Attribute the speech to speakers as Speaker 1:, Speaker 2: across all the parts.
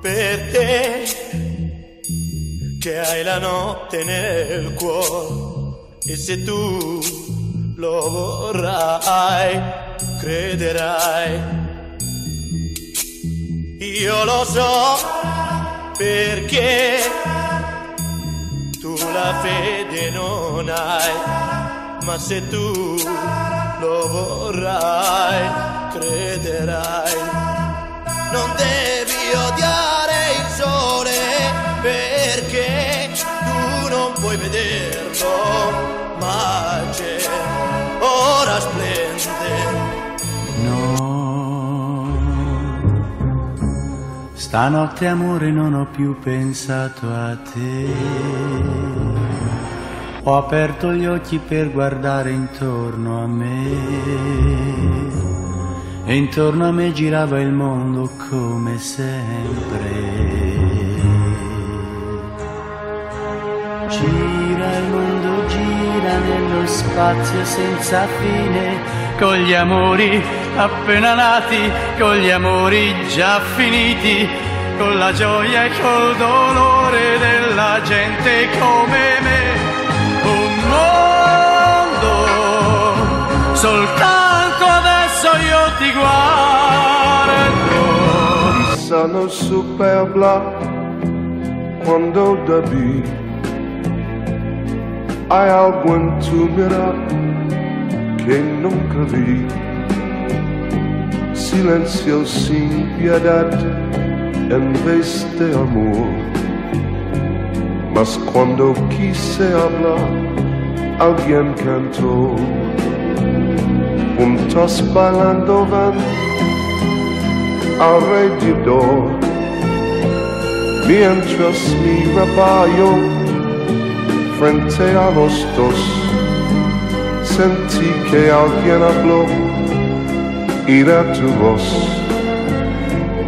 Speaker 1: per te che hai la notte nel cuore e se tu lo vorrai, crederai. Io lo so perché tu la fede non hai, ma se tu lo vorrai, crederai. Non devi vederlo, ma c'è, ora splende.
Speaker 2: No, stanotte amore non ho più pensato a te. Ho aperto gli occhi per guardare intorno a me. E intorno a me girava il mondo come sempre. Gira nello spazio senza fine, con gli amori appena nati, con gli amori già finiti, con la gioia e col dolore della gente come me. Un mondo, soltanto adesso io ti guardo.
Speaker 3: Sono superbla quando da Haya guantumera que nunca vi. Silencio sin piedad en vez de amor. Mas cuando quise hablar, alguien cantó. Juntos bailando van alrededor. Mientras mi raballo frente a los dos sentí que alguien habló y era tu voz.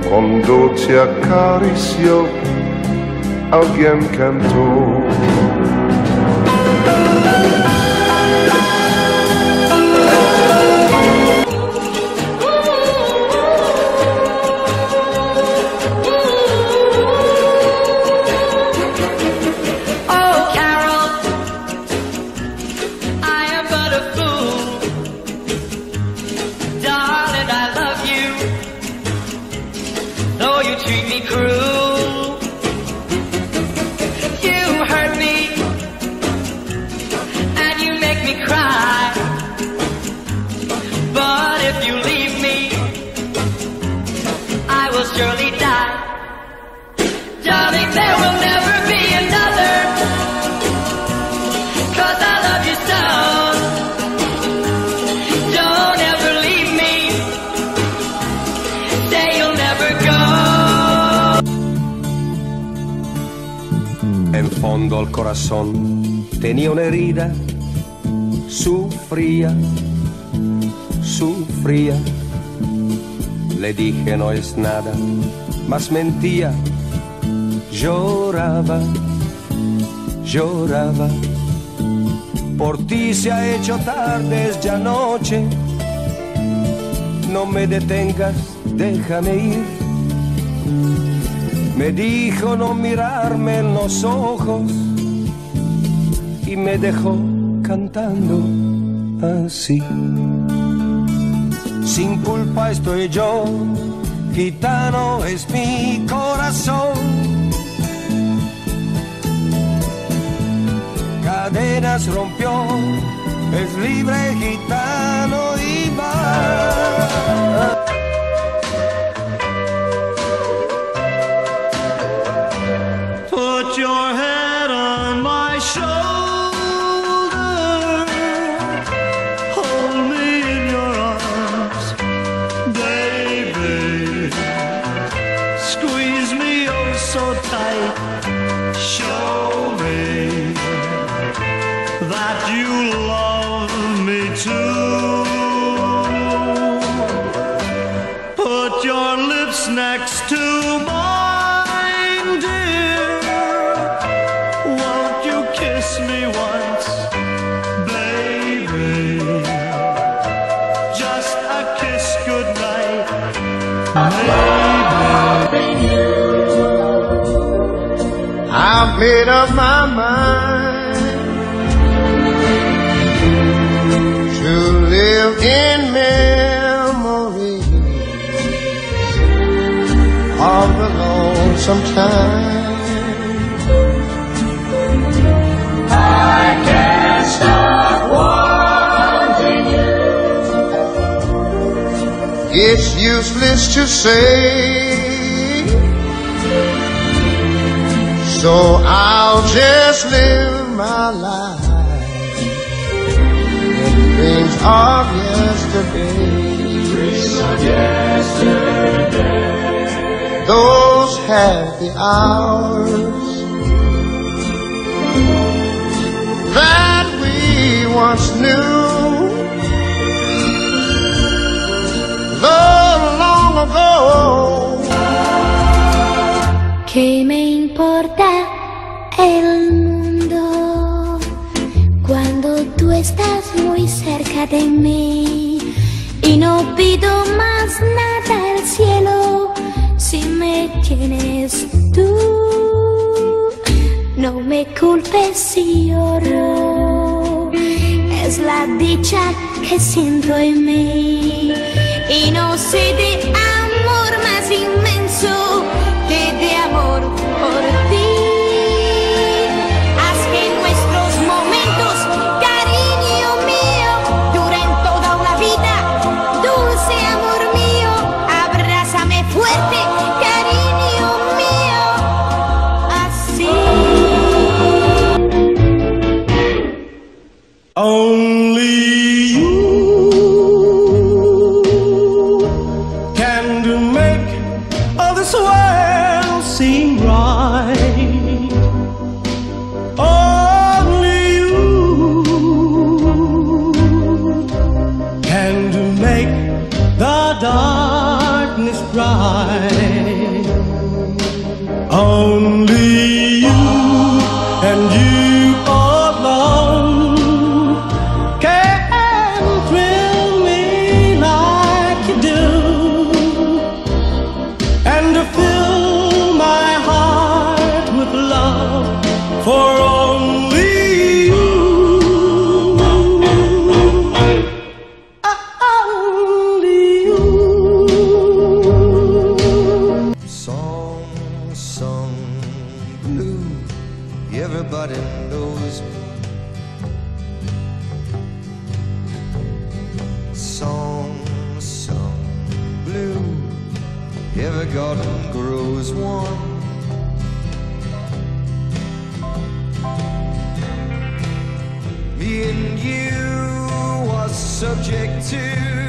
Speaker 3: Cuando te acarició alguien cantó
Speaker 4: will surely die. Darling, there will never be another. Cause I love you so. Don't ever leave me. Say you'll never go.
Speaker 5: En fondo al corazón tenía una herida, sufría, sufría. Le dije no es nada, mas mentía, lloraba, lloraba. Por ti se ha hecho tarde, es ya noche. No me detengas, déjame ir. Me dijo no mirarme en los ojos y me dejó cantando así. Sin culpa estoy yo, gitano es mi corazón. Cadenas rompió, es libre gitano
Speaker 6: I've made up my mind to live in memory of the lonesome time.
Speaker 7: I can't stop
Speaker 6: It's useless to say. So I'll just live my life in dreams of yesterday. Those happy hours
Speaker 8: cerca de mí? Y no pido más nada al cielo si me tienes tú. No me culpes si lloro, es la dicha que siento en mí. Y no sé de
Speaker 9: darkness bright. Only you and you alone can thrill me like you do, and to
Speaker 6: Everybody knows me. Song, song, blue. Every garden grows one. Me and you are subject to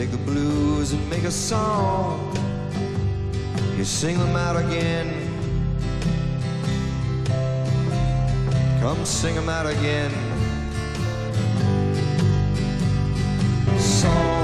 Speaker 6: take the blues and make a song. You sing them out again. Come sing them out again. Song.